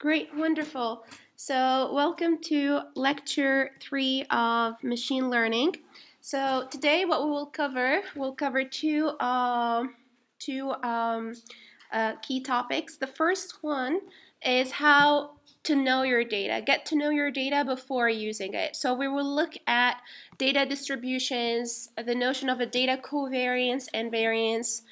Great, wonderful. So welcome to lecture three of machine learning. So today what we will cover, we'll cover two, uh, two um, uh, key topics. The first one is how to know your data, get to know your data before using it. So we will look at data distributions, the notion of a data covariance and variance,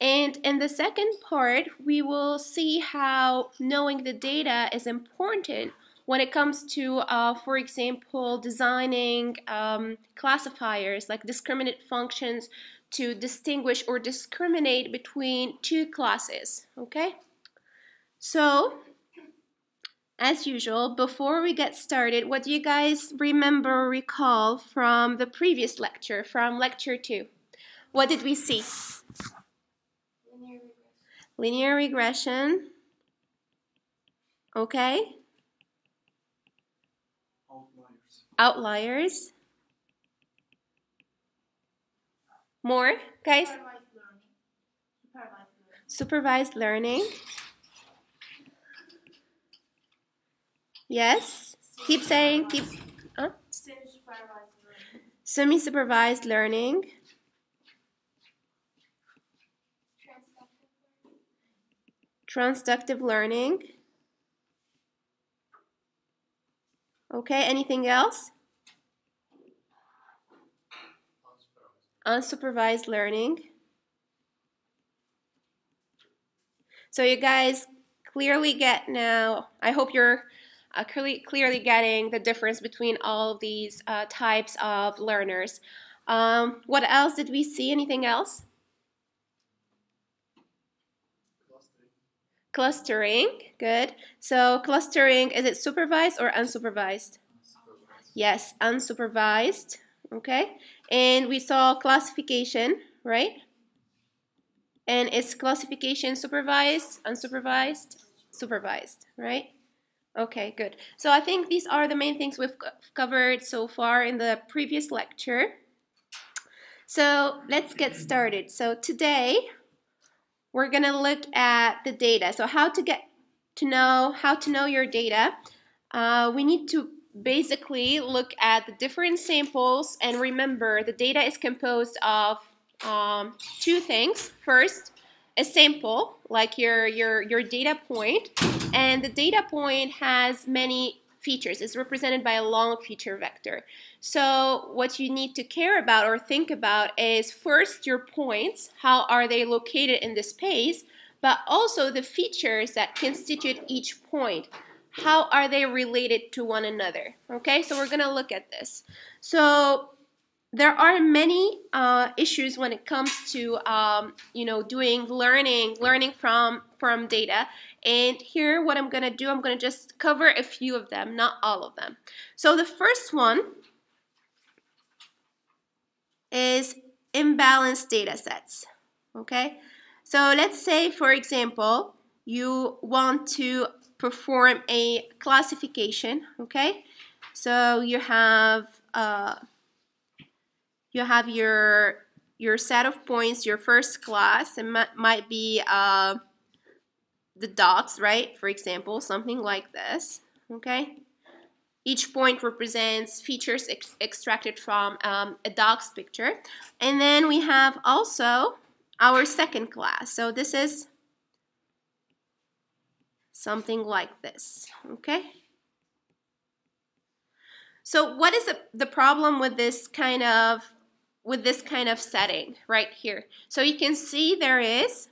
and in the second part, we will see how knowing the data is important when it comes to, uh, for example, designing um, classifiers like discriminant functions to distinguish or discriminate between two classes, okay? So, as usual, before we get started, what do you guys remember recall from the previous lecture, from lecture 2? What did we see? Linear regression. Okay. Outliers. Outliers. More, guys? Supervised learning. Yes. Keep saying, keep. Huh? Semi-supervised learning. Transductive learning. Okay, anything else? Unsupervised learning. So you guys clearly get now, I hope you're uh, clearly, clearly getting the difference between all of these uh, types of learners. Um, what else did we see? Anything else? Clustering, good. So clustering, is it supervised or unsupervised? Yes, unsupervised, okay. And we saw classification, right? And is classification supervised, unsupervised? Supervised, right? Okay, good. So I think these are the main things we've covered so far in the previous lecture. So let's get started. So today we're going to look at the data. So how to get to know how to know your data. Uh, we need to basically look at the different samples and remember the data is composed of um, two things. First, a sample, like your, your, your data point, and the data point has many features. It's represented by a long feature vector. So what you need to care about or think about is first your points, how are they located in the space, but also the features that constitute each point. How are they related to one another? Okay, so we're gonna look at this. So there are many uh, issues when it comes to um, you know doing learning learning from from data. And here what I'm gonna do I'm gonna just cover a few of them not all of them. So the first one is imbalanced data sets okay? So let's say for example you want to perform a classification okay? So you have uh, you have your your set of points, your first class, it might be uh, the dots, right? For example, something like this, okay? Each point represents features ex extracted from um, a dog's picture. And then we have also our second class. So this is something like this, okay? So what is the, the problem with this kind of with this kind of setting right here. So you can see there is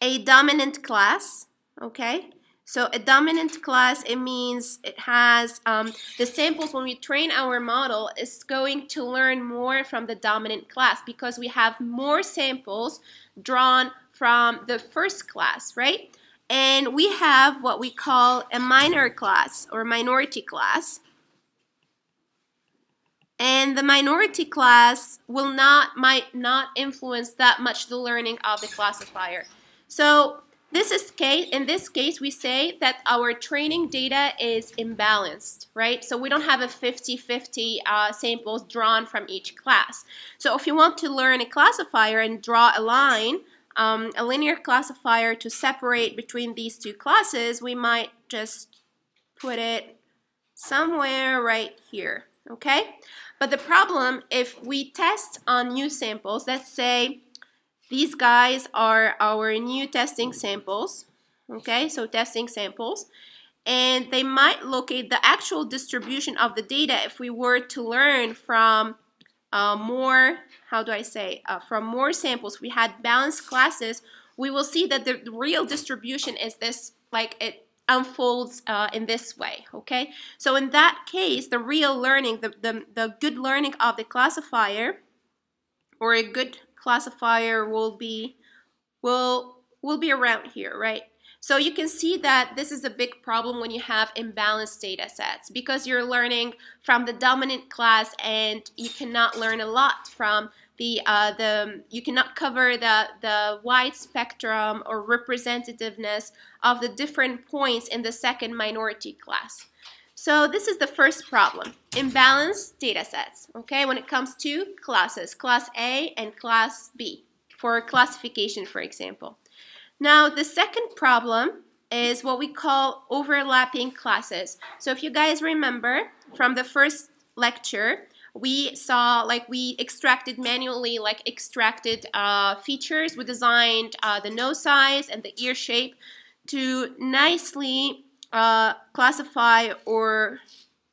a dominant class, okay? So a dominant class, it means it has um, the samples when we train our model is going to learn more from the dominant class because we have more samples drawn from the first class, right? And we have what we call a minor class or minority class and the minority class will not might not influence that much the learning of the classifier. So this is case in this case we say that our training data is imbalanced, right? So we don't have a 50-50 uh, samples drawn from each class. So if you want to learn a classifier and draw a line um, a linear classifier to separate between these two classes, we might just put it somewhere right here, okay? But the problem, if we test on new samples, let's say these guys are our new testing samples, okay? So testing samples. And they might locate the actual distribution of the data if we were to learn from uh, more, how do I say, uh, from more samples, we had balanced classes, we will see that the real distribution is this, like it unfolds uh, in this way, okay? So in that case, the real learning, the, the, the good learning of the classifier, or a good classifier will be, will, will be around here, right? So you can see that this is a big problem when you have imbalanced data sets because you're learning from the dominant class and you cannot learn a lot from the, uh, the you cannot cover the, the wide spectrum or representativeness of the different points in the second minority class. So this is the first problem, imbalanced data sets, okay, when it comes to classes, class A and class B, for classification, for example. Now, the second problem is what we call overlapping classes. So if you guys remember from the first lecture, we saw like we extracted manually like extracted uh, features. We designed uh, the nose size and the ear shape to nicely uh, classify or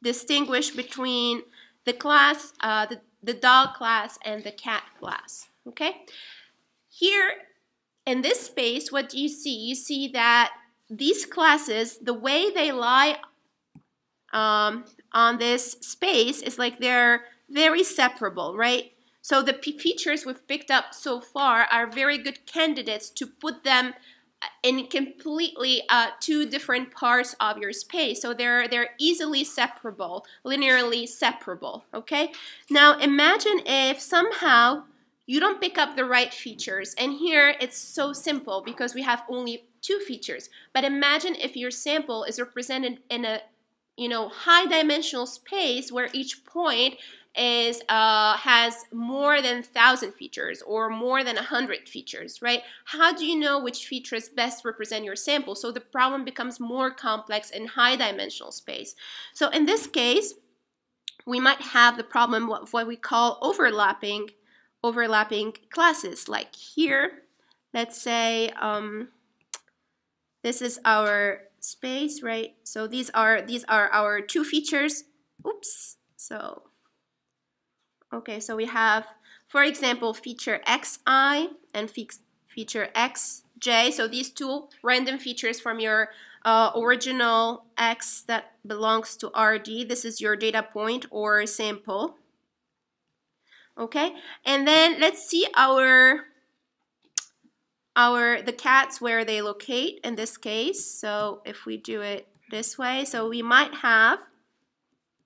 distinguish between the class, uh, the, the dog class and the cat class. Okay. Here in this space, what do you see? You see that these classes, the way they lie um, on this space is like they're very separable, right? So the features we've picked up so far are very good candidates to put them in completely uh, two different parts of your space. So they're they're easily separable, linearly separable. Okay. Now imagine if somehow you don't pick up the right features. And here it's so simple because we have only two features. But imagine if your sample is represented in a you know high dimensional space where each point is uh, has more than 1000 features or more than 100 features right how do you know which features best represent your sample so the problem becomes more complex in high dimensional space so in this case we might have the problem of what we call overlapping overlapping classes. Like here, let's say um, this is our space, right? So these are these are our two features. Oops. So okay, so we have, for example, feature xi and fe feature xj. So these two random features from your uh, original x that belongs to RD. This is your data point or sample okay and then let's see our our the cats where they locate in this case so if we do it this way so we might have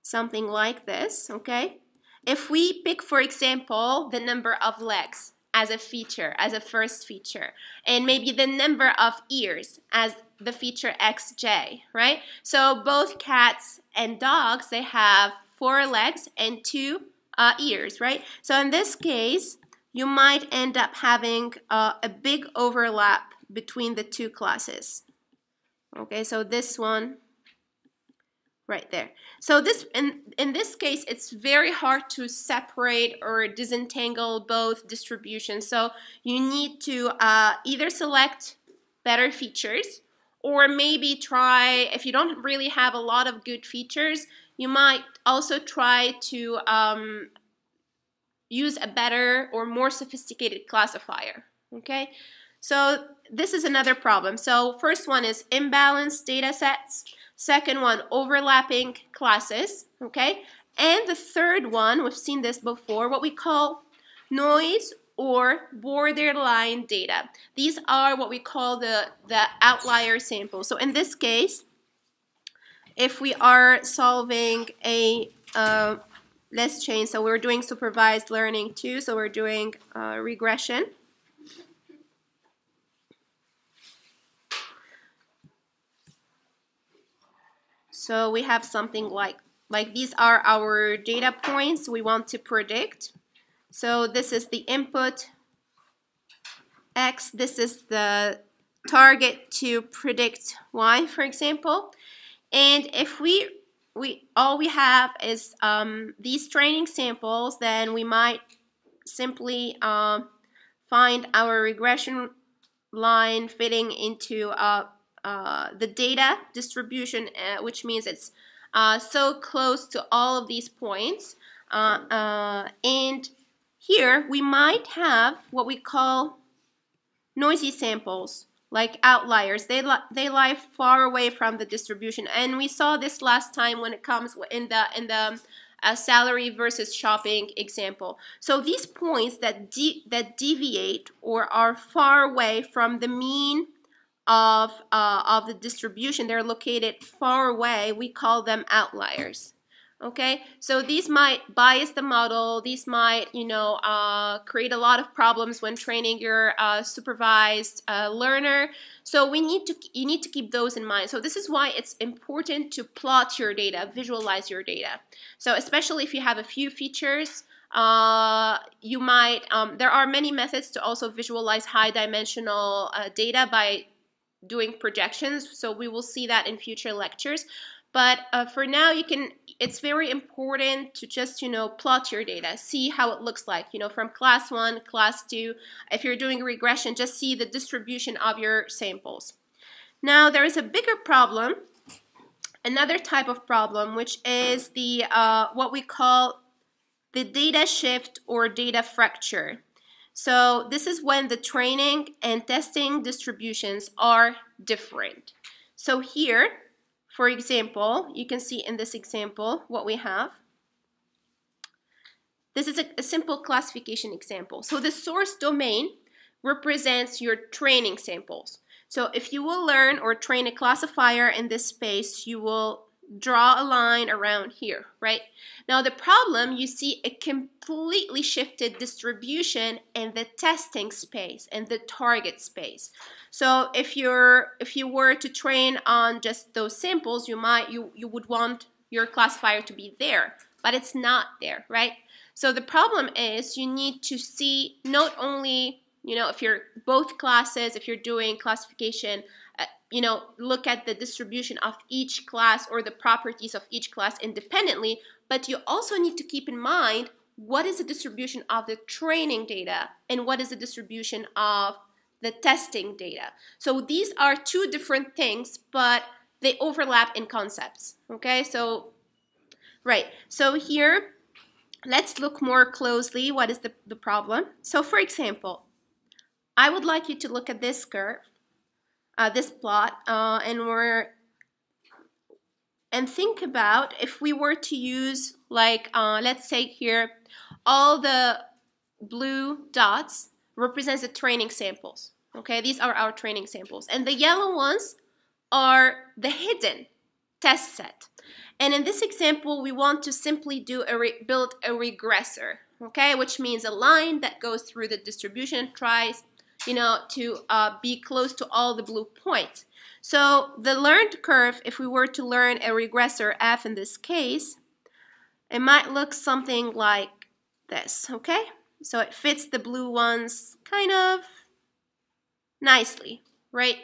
something like this okay if we pick for example the number of legs as a feature as a first feature and maybe the number of ears as the feature xj right so both cats and dogs they have four legs and two uh, ears, right? So in this case, you might end up having uh, a big overlap between the two classes. Okay, so this one right there. So this in, in this case, it's very hard to separate or disentangle both distributions. So you need to uh, either select better features or maybe try, if you don't really have a lot of good features, you might also try to um, use a better or more sophisticated classifier. Okay, so this is another problem. So first one is imbalanced data sets. Second one, overlapping classes. Okay, and the third one, we've seen this before, what we call noise or borderline data. These are what we call the, the outlier samples. So in this case, if we are solving a uh, let's change so we're doing supervised learning too so we're doing uh, regression so we have something like like these are our data points we want to predict so this is the input x, this is the target to predict y, for example. And if we we all we have is um, these training samples, then we might simply uh, find our regression line fitting into uh, uh, the data distribution, uh, which means it's uh, so close to all of these points. Uh, and here we might have what we call noisy samples like outliers. They, li they lie far away from the distribution. And we saw this last time when it comes in the, in the uh, salary versus shopping example. So these points that, de that deviate or are far away from the mean of, uh, of the distribution, they're located far away, we call them outliers. Okay? So these might bias the model. These might you know uh, create a lot of problems when training your uh, supervised uh, learner. So we need to you need to keep those in mind. So this is why it's important to plot your data visualize your data. So especially if you have a few features uh, you might um, there are many methods to also visualize high dimensional uh, data by doing projections so we will see that in future lectures but uh, for now, you can. It's very important to just you know plot your data, see how it looks like. You know, from class one, class two. If you're doing regression, just see the distribution of your samples. Now there is a bigger problem, another type of problem, which is the uh, what we call the data shift or data fracture. So this is when the training and testing distributions are different. So here for example, you can see in this example what we have. This is a, a simple classification example. So the source domain represents your training samples. So if you will learn or train a classifier in this space, you will draw a line around here, right? Now the problem, you see a completely shifted distribution in the testing space and the target space. So if you're if you were to train on just those samples, you might you you would want your classifier to be there, but it's not there, right? So the problem is you need to see not only you know if you're both classes, if you're doing classification you know, look at the distribution of each class or the properties of each class independently, but you also need to keep in mind what is the distribution of the training data and what is the distribution of the testing data. So these are two different things, but they overlap in concepts. Okay, so, right. So here, let's look more closely. What is the, the problem? So for example, I would like you to look at this curve, uh, this plot, uh, and we're and think about if we were to use like uh, let's say here all the blue dots represents the training samples Okay, these are our training samples. And the yellow ones are the hidden test set. And in this example, we want to simply do a build a regressor, okay, which means a line that goes through the distribution tries, you know, to uh, be close to all the blue points. So the learned curve, if we were to learn a regressor f in this case, it might look something like this, okay? So it fits the blue ones kind of nicely, right?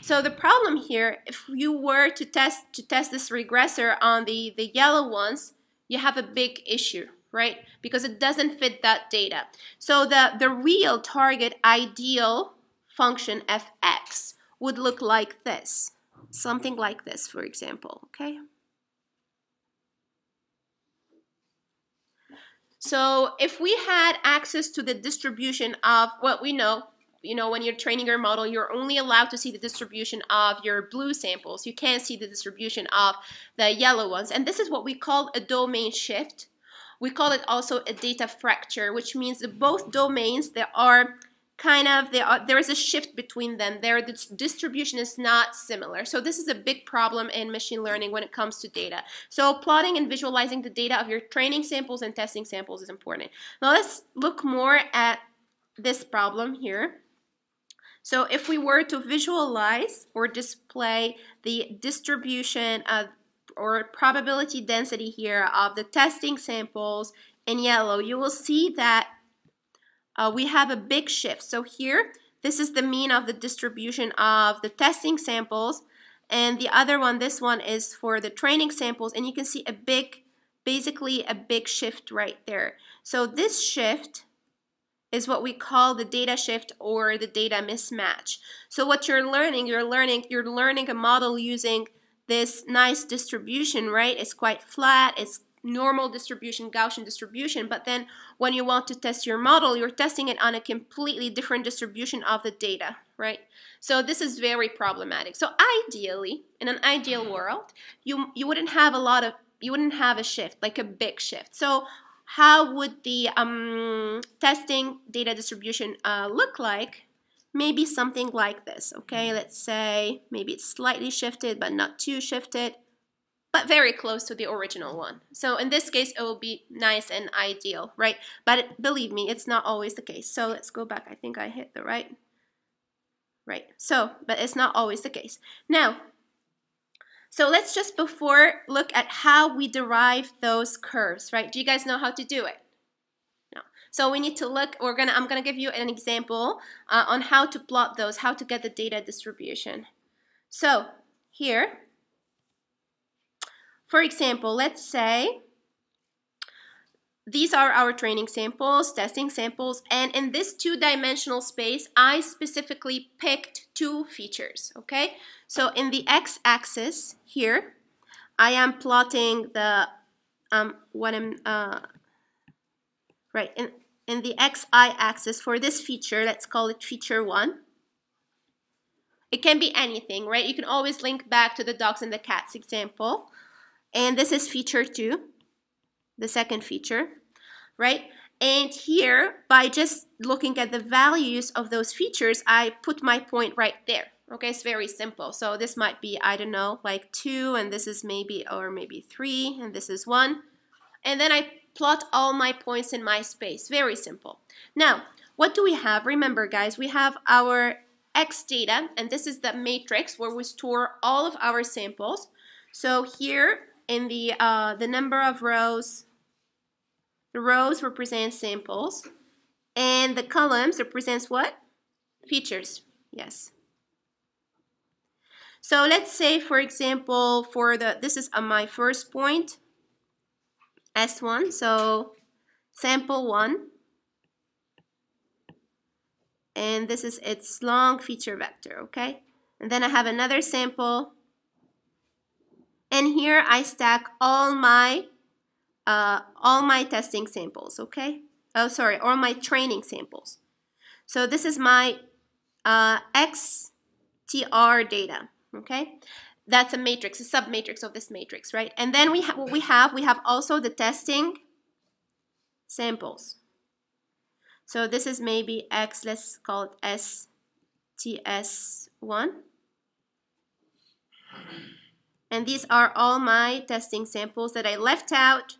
So the problem here, if you were to test to test this regressor on the, the yellow ones, you have a big issue, right? Because it doesn't fit that data. So the, the real target ideal function fx would look like this. Something like this, for example, okay? So if we had access to the distribution of what we know, you know, when you're training your model, you're only allowed to see the distribution of your blue samples. You can't see the distribution of the yellow ones. And this is what we call a domain shift. We call it also a data fracture, which means that both domains, there are kind of, are, there is a shift between them. Their distribution is not similar. So this is a big problem in machine learning when it comes to data. So plotting and visualizing the data of your training samples and testing samples is important. Now let's look more at this problem here. So if we were to visualize or display the distribution of or probability density here of the testing samples in yellow, you will see that uh, we have a big shift. So here, this is the mean of the distribution of the testing samples. And the other one, this one is for the training samples. And you can see a big, basically a big shift right there. So this shift is what we call the data shift or the data mismatch. So what you're learning, you're learning, you're learning a model using this nice distribution, right? It's quite flat, it's normal distribution, Gaussian distribution, but then when you want to test your model, you're testing it on a completely different distribution of the data, right? So this is very problematic. So ideally, in an ideal world, you you wouldn't have a lot of you wouldn't have a shift, like a big shift. So how would the um, testing data distribution uh, look like? Maybe something like this, okay? Mm-hmm. Let's say maybe it's slightly shifted, but not too shifted but very close to the original one. So in this case, it will be nice and ideal, right? But it, believe me, it's not always the case. So let's go back. I think I hit the right. Right. So, but it's not always the case. Now, so let's just before look at how we derive those curves, right? Do you guys know how to do it? So we need to look, we're gonna, I'm gonna give you an example uh, on how to plot those, how to get the data distribution. So here, for example, let's say these are our training samples, testing samples, and in this two-dimensional space, I specifically picked two features, okay? So in the x-axis here, I am plotting the, um, what I'm, uh, right, in, in the xi axis for this feature, let's call it feature one. It can be anything, right? You can always link back to the dogs and the cats example. And this is feature two, the second feature, right? And here, by just looking at the values of those features, I put my point right there. Okay, it's very simple. So this might be, I don't know, like 2, and this is maybe, or maybe 3, and this is 1. And then I plot all my points in my space. Very simple. Now, what do we have? Remember, guys, we have our X data, and this is the matrix where we store all of our samples. So here in the, uh, the number of rows, the rows represent samples, and the columns represents what? Features, yes. So let's say, for example, for the, this is uh, my first point, S1, so sample 1, and this is its long feature vector, okay? And then I have another sample, and here I stack all my uh, all my testing samples, okay? Oh, sorry, all my training samples. So this is my uh, XTR data, okay? That's a matrix, a submatrix of this matrix, right? And then we what we have, we have also the testing samples. So this is maybe X, let's call it STS1. And these are all my testing samples that I left out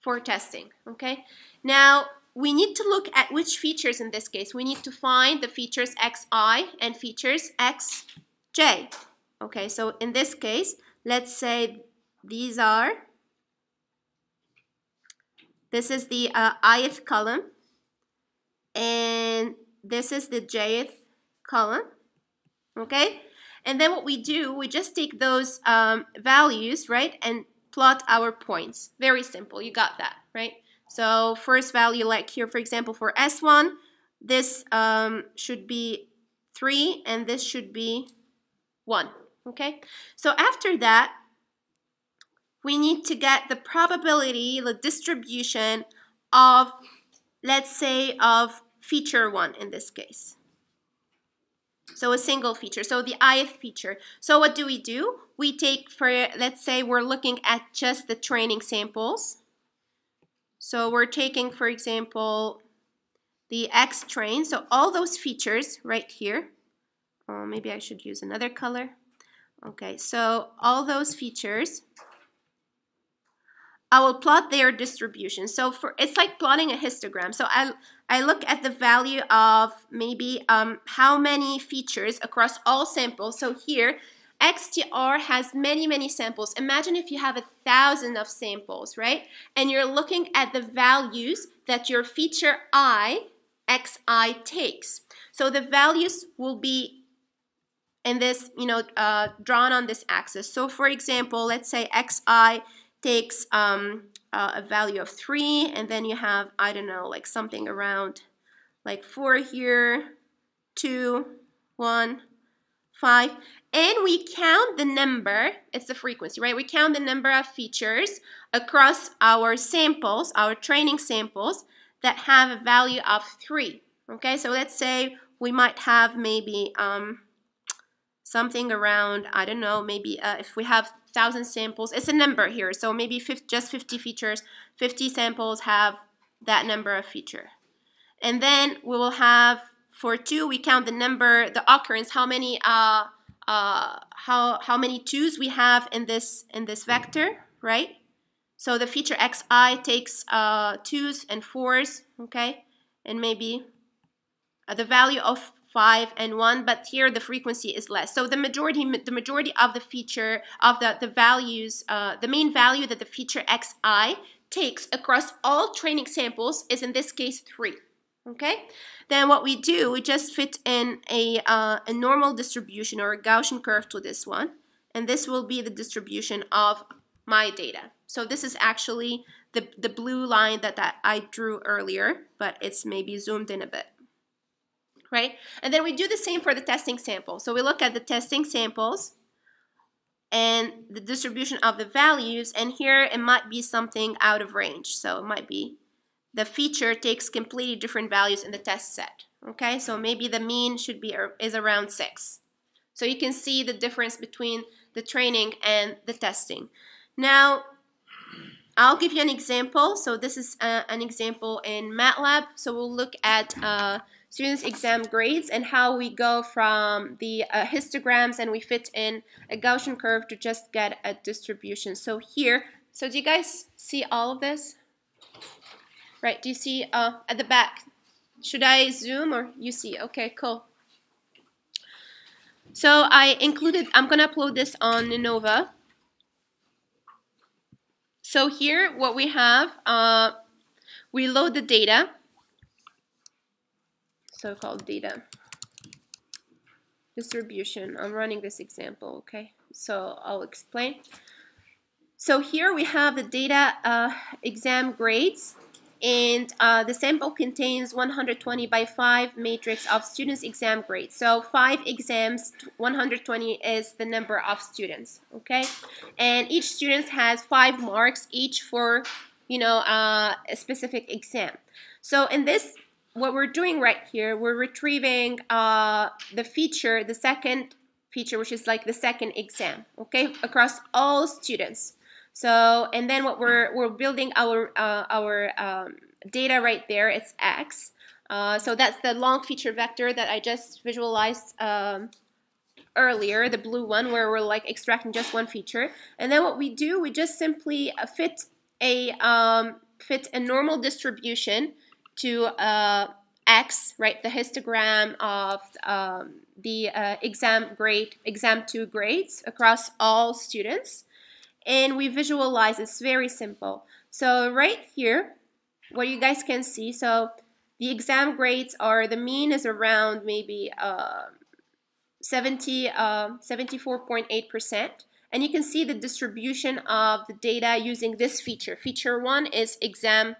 for testing, okay? Now, we need to look at which features in this case. We need to find the features xi and features xj. Okay, so in this case, let's say these are, this is the uh, ith column, and this is the jth column, okay? And then what we do, we just take those um, values, right, and plot our points. Very simple. You got that, right? So first value, like here, for example, for S1, this um, should be 3, and this should be 1, okay? So after that, we need to get the probability, the distribution of, let's say, of feature 1 in this case. So a single feature. So the ith feature. So what do we do? We take for, let's say we're looking at just the training samples. So we're taking, for example, the X train. So all those features right here. Oh, maybe I should use another color. Okay, so all those features I will plot their distribution. So for it's like plotting a histogram. So I I look at the value of maybe um, how many features across all samples. So here, XTR has many, many samples. Imagine if you have a thousand of samples, right? And you're looking at the values that your feature I xi takes. So the values will be in this, you know, uh, drawn on this axis. So for example, let's say xi takes um, uh, a value of 3, and then you have, I don't know, like something around like 4 here, 2, 1, 5, and we count the number, it's the frequency, right? We count the number of features across our samples, our training samples, that have a value of 3. Okay, so let's say we might have maybe um, something around, I don't know, maybe uh, if we have 1,000 samples, it's a number here, so maybe 50, just 50 features, 50 samples have that number of feature. And then we will have, for 2, we count the number, the occurrence, how many uh, uh, how, how many 2's we have in this, in this vector, right? So the feature xi takes uh, 2's and 4's, okay? And maybe uh, the value of 5 and 1, but here the frequency is less. So the majority the majority of the feature of the, the values, uh, the main value that the feature xi takes across all training samples is in this case 3. Okay, then what we do, we just fit in a, uh, a normal distribution or a Gaussian curve to this one, and this will be the distribution of my data. So this is actually the, the blue line that, that I drew earlier, but it's maybe zoomed in a bit. Right? And then we do the same for the testing sample. So we look at the testing samples and the distribution of the values, and here it might be something out of range. So it might be the feature takes completely different values in the test set. Okay, so maybe the mean should be is around 6. So you can see the difference between the training and the testing. Now, I'll give you an example. So this is uh, an example in MATLAB. So we'll look at uh, students' exam grades and how we go from the uh, histograms and we fit in a Gaussian curve to just get a distribution. So here, so do you guys see all of this? Right, do you see uh, at the back? Should I zoom or you see? Okay, cool. So I included, I'm going to upload this on Nova. So here what we have, uh, we load the data, so-called data distribution. I'm running this example, okay? So I'll explain. So here we have the data uh, exam grades and uh, the sample contains 120 by 5 matrix of students exam grades so 5 exams 120 is the number of students okay and each student has 5 marks each for you know uh, a specific exam so in this what we're doing right here we're retrieving uh, the feature the second feature which is like the second exam okay across all students so, and then what we're, we're building our, uh, our um, data right there, it's X. Uh, so that's the long feature vector that I just visualized um, earlier, the blue one, where we're like extracting just one feature. And then what we do, we just simply uh, fit a um, fit a normal distribution to uh, X, right? The histogram of um, the uh, exam grade, exam two grades across all students. And we visualize it's very simple. So right here what you guys can see so the exam grades are the mean is around maybe uh, 70 uh, 74.8% and you can see the distribution of the data using this feature. Feature one is exam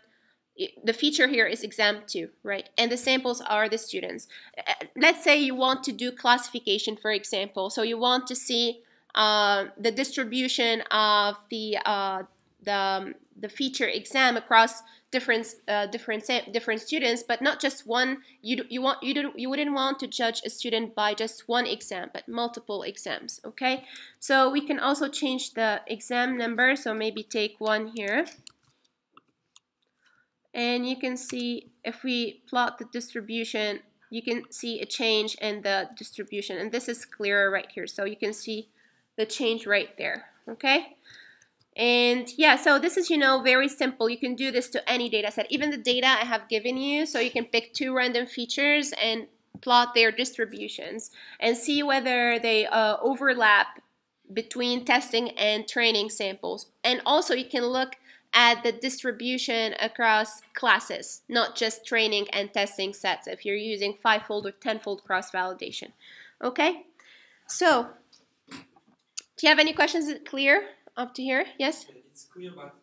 the feature here is exam 2 right and the samples are the students uh, let's say you want to do classification for example so you want to see uh, the distribution of the uh, the um, the feature exam across different uh, different different students, but not just one. You you want you do, you wouldn't want to judge a student by just one exam, but multiple exams. Okay, so we can also change the exam number. So maybe take one here, and you can see if we plot the distribution, you can see a change in the distribution, and this is clearer right here. So you can see the change right there, okay? And yeah, so this is, you know, very simple. You can do this to any data set, even the data I have given you. So you can pick two random features and plot their distributions and see whether they uh, overlap between testing and training samples. And also you can look at the distribution across classes, not just training and testing sets if you're using five-fold or ten-fold cross-validation. Okay? So, do you have any questions? Is it clear up to here? Yes? It's clear, but